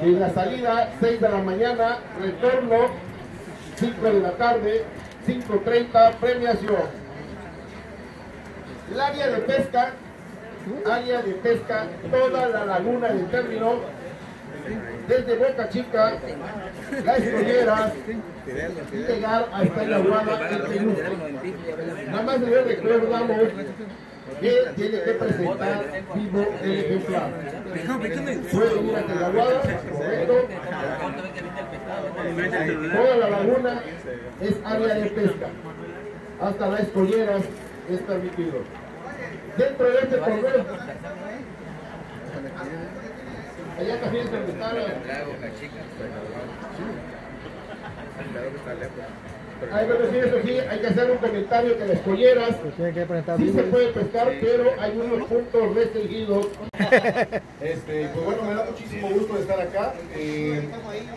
En la salida, 6 de la mañana, retorno, 5 de la tarde, 5.30, premiación. El área de pesca, área de pesca, toda la laguna del término, desde Boca Chica, La Escollera, y llegar hasta la Perú. Nada más le recordamos que tiene que presentar vivo el ejemplar. Puede ir hasta la Aguada, correcto. Toda la laguna es área de pesca. Hasta las escolleras es permitido. Dentro de este torneo, allá también se está la- Sí, hay que hacer un comentario que las colleras sí se puede pescar, pero hay unos puntos restringidos. Este, pues bueno, me da muchísimo gusto estar acá. Eh,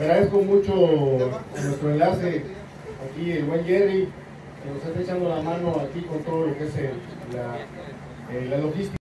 agradezco mucho nuestro enlace aquí, el buen Jerry, que nos está echando la mano aquí con todo lo que es el- la, eh, la logística.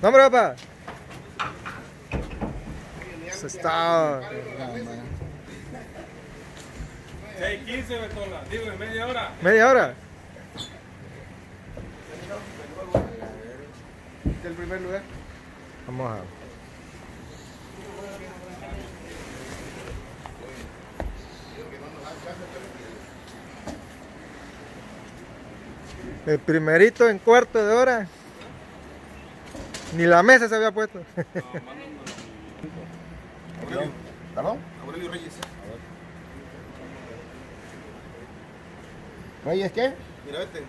No, hombre, papá. Eso está. 6.15 Bertola, digo en media hora. ¿Media hora? el primer lugar. Vamos a. El primerito en cuarto de hora. Ni la mesa se había puesto. ¿Perdón? Aurelio Reyes. ¿Reyes qué? Mira, vete.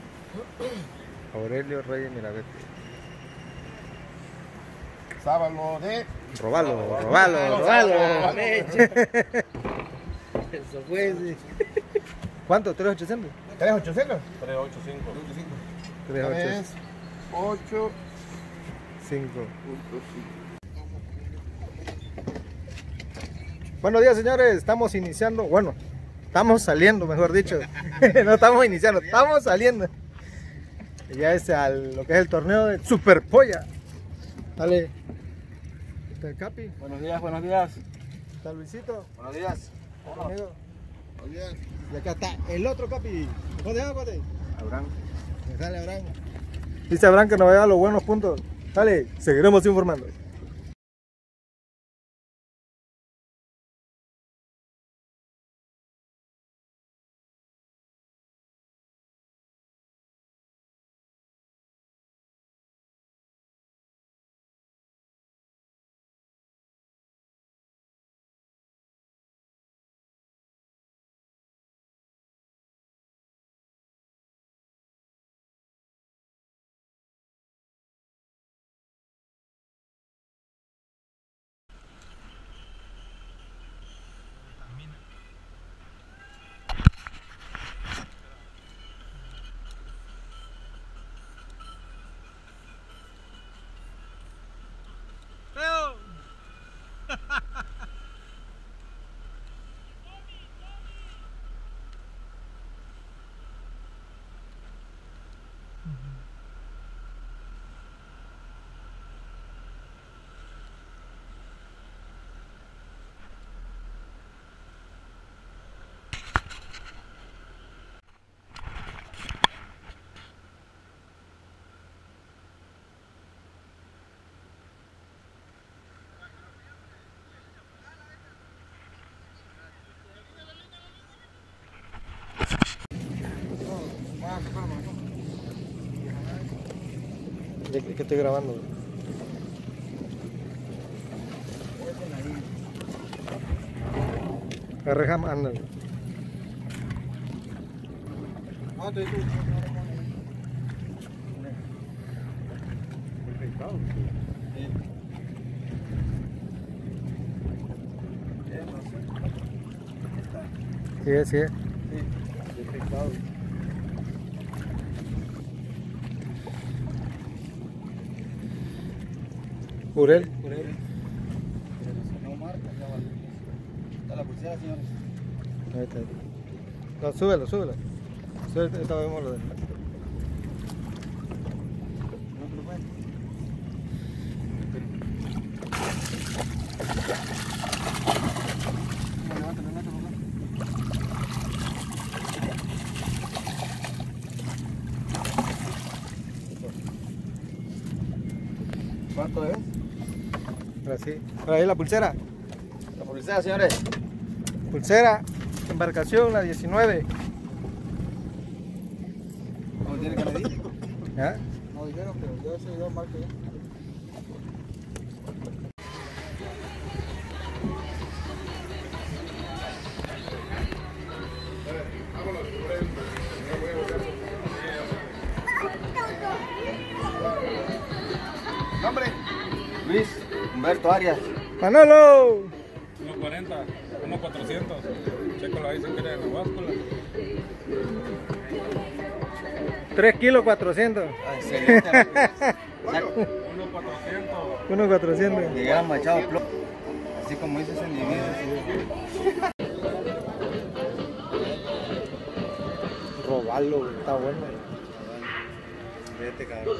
Aurelio Reyes Mirabete. Sábalo de... Robalo, robalo, robalo. Eso fue, sí. ¿Cuánto? ¿3,800? 3800. 385. 3,800. 8. 5. Buenos días, señores. Estamos iniciando, bueno, estamos saliendo, mejor dicho. no estamos iniciando, estamos saliendo. Ya es al, lo que es el torneo de Super Polla. Dale. Está el Capi, Buenos días, buenos días. está Luisito, Buenos días. Y acá está el otro Capi. ¿Dónde va, cuate? Abraham. Dale, Abraham. Dice Abraham que nos vea los buenos puntos. Dale, seguiremos informando. Que estoy grabando. Arrejam, ándale. Sí, sí. Urel. No marca, ya vale. Está la pulsera, señores. Ahí está. No, súbelo, súbelo. Súbelo, ahorita vemos lo de... No te lo pueden. Levántalo, levántalo, levántalo. ¿Cuánto es? Ahora sí. Por ahí la pulsera. La pulsera, señores. Pulsera, embarcación, la 19. ¿Cómo tiene que medir? ¿Ah? No dijeron, pero yo sé, yo marco ya. Nombre. Luis Humberto Arias. Manolo. 1.40, 1.400. Chécalo ahí si quiere en la báscula. 3 kilos 400. Ah, Excelente. 1.400. 1 400. Llegaron machados plomo. Así como dice ese individuo. Robarlo, está bueno. Vete, cabrón.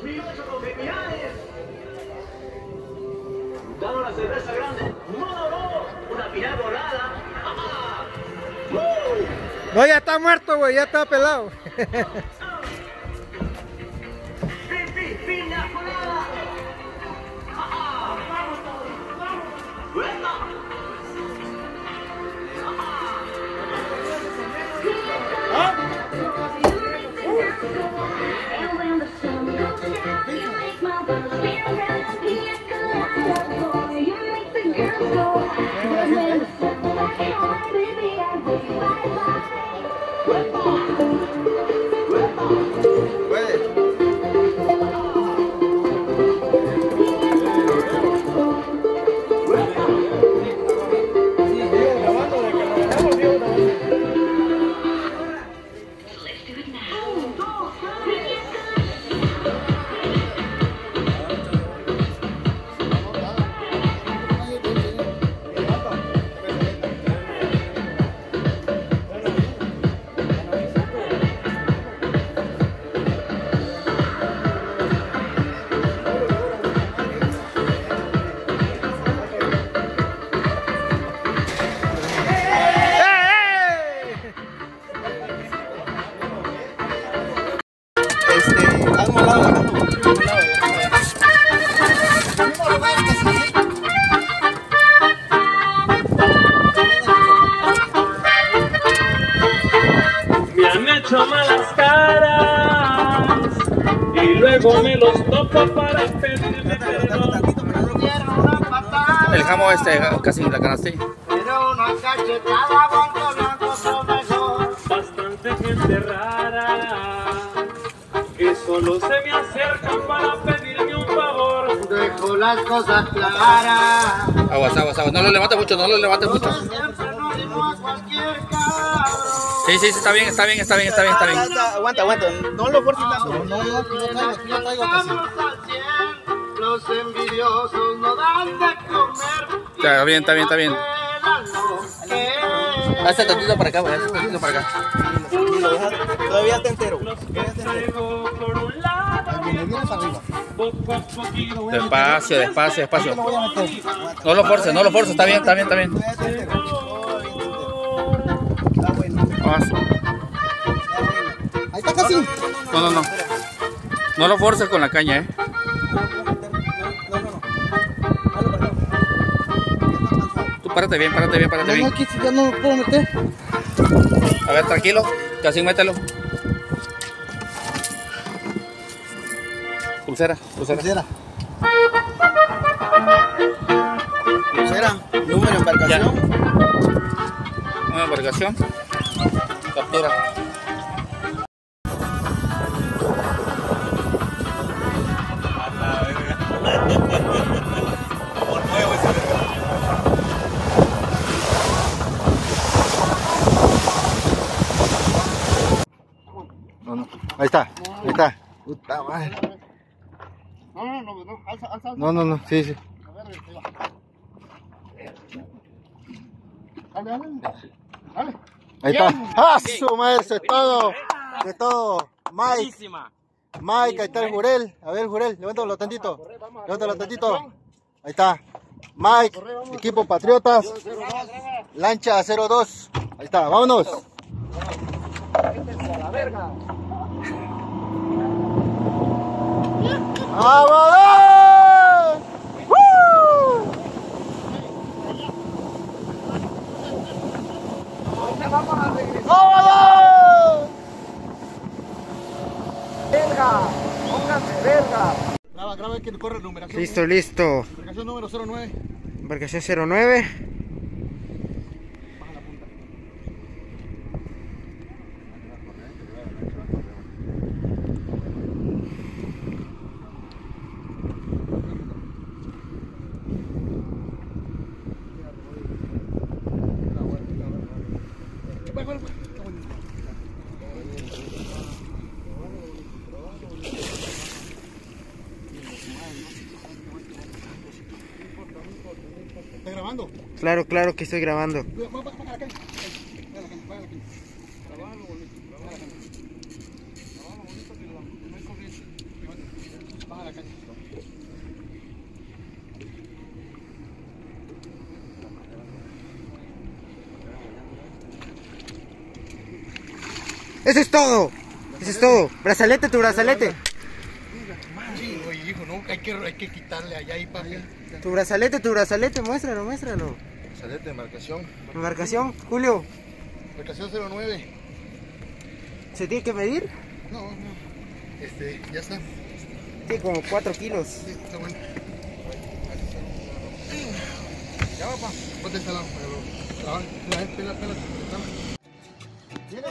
Dando la cerveza grande. No, no. Una pirata dorada. No, ya está muerto, güey, ya está pelado. Puede. Jamón este, casi la ganaste. Bastante gente rara que solo se me acercan para pedirme un favor. Dejo las cosas claras. Aguas, aguas, aguas. No lo levantes mucho, no lo levantes mucho. Siempre no digo a cualquier cabrón. Sí, sí, sí, está bien, está bien, está bien, está bien, está bien. Aguanta, aguanta. No lo fuerces tanto. Estamos al cien, Los envidiosos no dan de comer. Está bien, está bien, está bien. Hazte tantito para acá, güey, hazte tantito para acá. Todavía está entero. Despacio, despacio, despacio. No lo forces, no lo forces, está bien, está bien, está bien. Está bueno. Vamos. Ahí está casi. No, no, no. No lo forces con la caña, eh. Párate bien, párate bien, párate No, no, bien. aquí ya no lo puedo meter. A ver, tranquilo. Casi mételo. Pulsera, pulsera. Pulsera. Pulsera. Número de embarcación. Una embarcación. Captura. Ahí está, ahí está. Puta madre. No, no, no, no, alza, alza, alza. No, no, no, sí, sí. A ver, ahí va. Dale, dale. Dale. Ahí está. ¡Ah, su madre! Eso es todo. Eso es todo. Mike. Mike, ahí está el jurel. A ver, jurel, levántalo tantito. Levántalo tantito. Ahí está. Mike, equipo Patriotas. Lancha 02. Ahí está, vámonos. ¡Vámonos! ¡Woo! ¡Vámonos! Graba, graba que corre el numeración. Listo, listo. Embarcación número 09. Embarcación 09. ¿Está grabando? Claro, claro que estoy grabando. Eso es todo. Eso es todo. Brazalete, tu brazalete. Sí, oye, hijo, no, hay que, hay que quitarle allá y papi. Tu brazalete, tu brazalete, muéstralo, muéstralo. Embarcación. Embarcación, Julio, Embarcación 09. ¿se tiene que medir? No, no. Este, ya está. Tiene como 4 kilos. Sí, está bueno. Ya va, pa. Ponte pela, pela.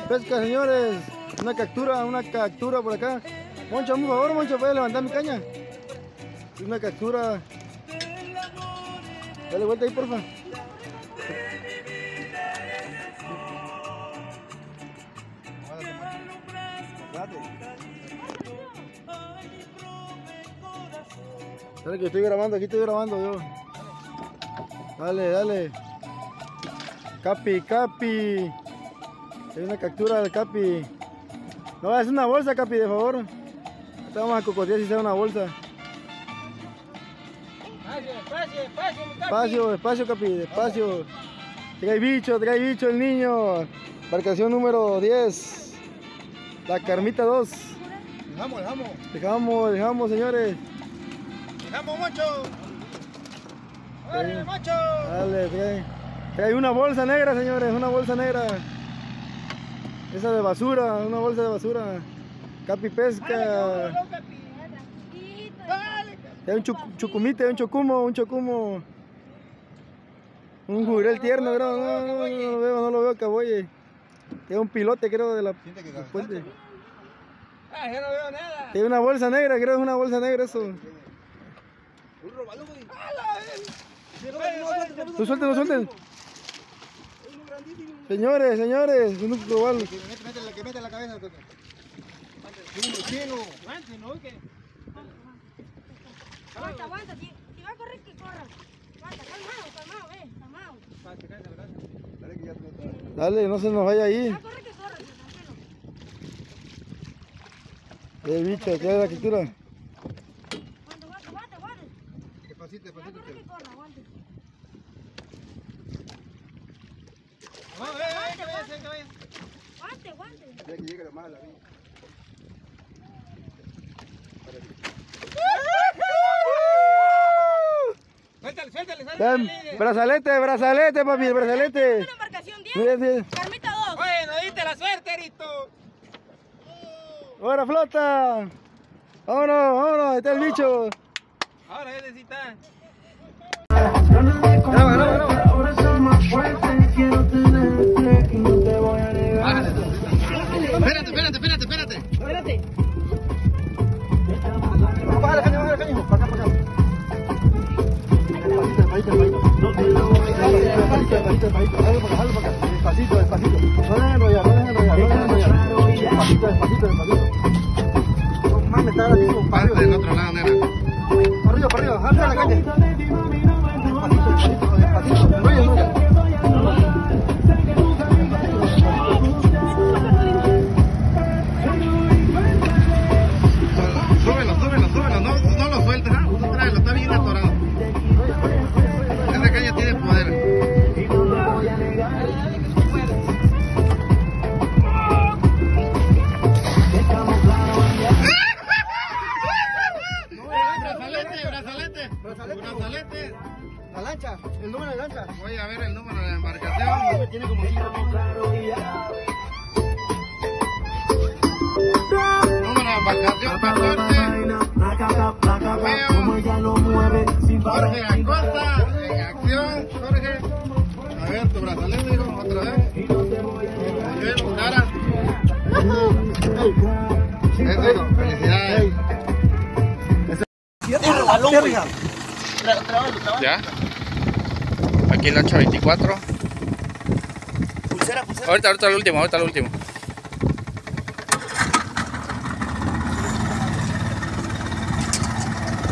Pesca, señores. Una captura, una captura por acá. Moncho, por favor, Moncho, puede levantar mi caña. Una captura. Dale vuelta ahí, porfa. Dale que estoy grabando, aquí estoy grabando yo. Dale, dale. Capi, capi. Hay una captura del Capi. No, es una bolsa, Capi, de favor. Vamos a cocotear si sea una bolsa. Despacio, despacio, Capi, despacio. Trae bicho, trae bicho el niño. Embarcación número 10. La Carmita 2. Dejamos, dejamos. Dejamos, dejamos, señores. Dejamos, macho. Dale, macho. Dale, trae. Trae una bolsa negra, señores, una bolsa negra. Esa de basura, una bolsa de basura. Capi pesca. Hay un chuc- chucumite, un chocumo, un chocumo. Un jurel tierno, creo. No, no, no, no lo veo, no lo veo, caboye. Es un pilote, creo, de la puente. Tiene una bolsa negra, creo que es una bolsa negra eso. No suelten, no suelten. Señores, señores, un global. Que mete, mete, que mete la cabeza. Chino, chino. Aguanta, aguanta, si, va a correr, que corra. Aguanta, calmado, calmado, eh. Dale, no se nos vaya ahí. El bicho, ¿qué es la captura? Aguanta, aguanta, aguanta, aguanta. Despacito, despacito. Aguante, aguante. Ya que llegue la mala. Ven, brazalete, brazalete, papi, el brazalete. Una embarcación 10, Bien, bien. Carmita 2. Bueno, diste la suerte, Rito. Ahora flota. Vámonos, vámonos, ahí está el bicho. Ahora él necesita. Graba, graba, graba. Ahora soy más fuerte, despacito, despacito. Despacito. Dale para acá, dale para acá. Despacito, despacito. No dejen enrollar, no dejen enrollar, no dejen enrollar. Despacito, despacito, despacito. No mames, está así Parte del otro lado, nena. Para arriba, para arriba. Jálate la caña. Tiene como cinco. Número de embarcación 14. Como ella lo mueve sin Jorge Acosta, en acción, Jorge. A ver, tu brazalete, hijo, otra vez. Bien, cara. Eso, felicidades. Tierra. ¿Ya? Aquí lancha 24. Ahorita, ahorita el último, ahorita el último.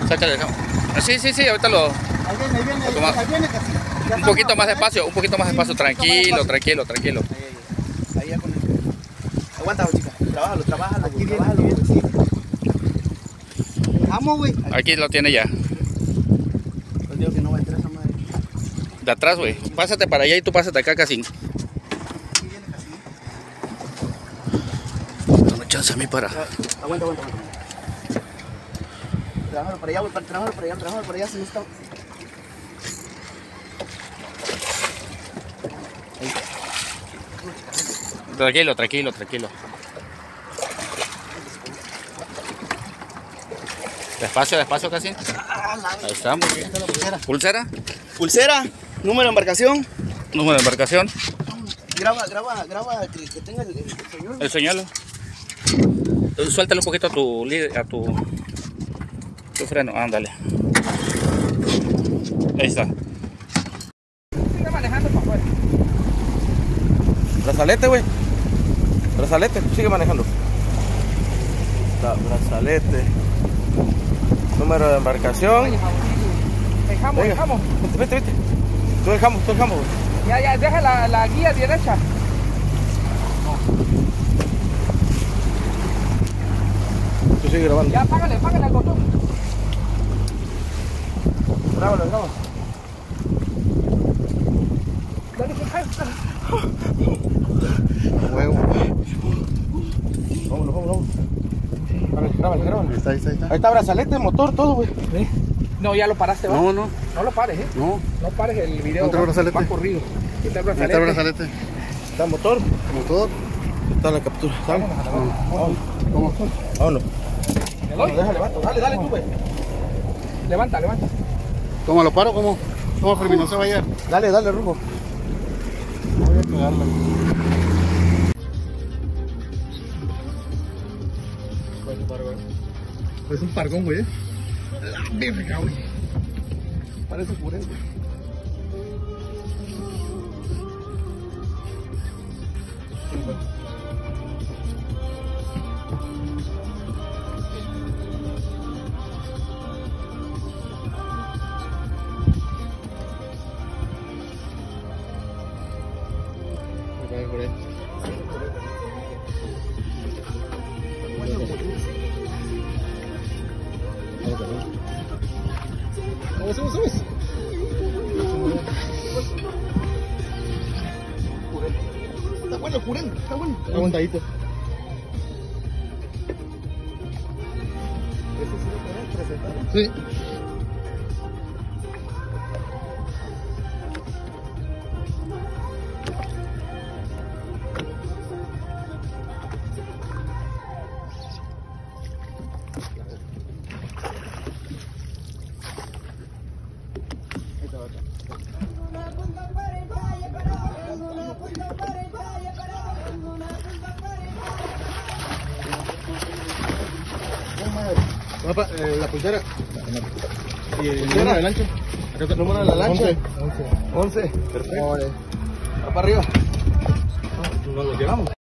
Sácale, no. Ah, Sí, sí, sí, ahorita lo. Ahí viene, ahí viene, ahí viene, ahí viene casi. Ya Un poquito más despacio, un poquito más despacio, tranquilo, tranquilo, tranquilo. Ahí ya con el... Aguanta, chica. Trabájalo, trabájalo, Aquí viene, trabájalo. sí. Vamos, güey. Aquí lo tiene ya. Pues digo que no va a entrar esa madre. De atrás, güey. Pásate para allá y tú pásate acá casi. Chance a mí para. Aguanta, aguanta, aguanta. Trabájalo para allá, güey. para- para allá, trabájalo para allá. Si no está... Tranquilo, tranquilo, tranquilo. Despacio, despacio casi. Ahí bien. Pulsera, Pulsera, número de embarcación. número de embarcación, Graba, graba, graba que, que tenga el, el señor. el señuelo. Suéltale un poquito a tu líder- a tu, tu freno, ándale. Ahí está. Brazalete, güey. Brazalete, sigue manejando. Está, brazalete. Número de embarcación. Dejamos, Venga. dejamos. Vete, vete, vete. Tú dejamos, tú dejamos, güey. Ya, ya, deja la, la guía derecha. Sigue grabando. Ya, págale, págale al botón. Grábalo, grábalo. Dale, que. Huevo. Vámonos, vámonos, vámonos. Grábalo, grábalo, grábalo. Ahí está, ahí está, ahí está. Ahí está brazalete, motor, todo, güey. No, ya lo paraste, ¿va? No, no. No lo pares, ¿eh? No. No pares el video. Contra el va- brazalete. Va corrido. El Ahí está el brazalete. Está motor. Motor. Está la captura. Vámonos. ¿Le Deja. Dale, dale, tú, güey. Levanta, levanta. ¿Cómo lo paro? ¿Cómo? ¿Cómo Fermín? No se va a ir. Dale, dale, rumbo. Voy a pegarla. Es un pargón, güey. La verga, güey. Parece puré, güey. Aguantadito. Sí. Papá, eh, la pulsera. ¿Y el número de lancha? ¿El número de la lancha? 11. 11. Perfecto. Órale. Va para arriba. Nos lo llevamos.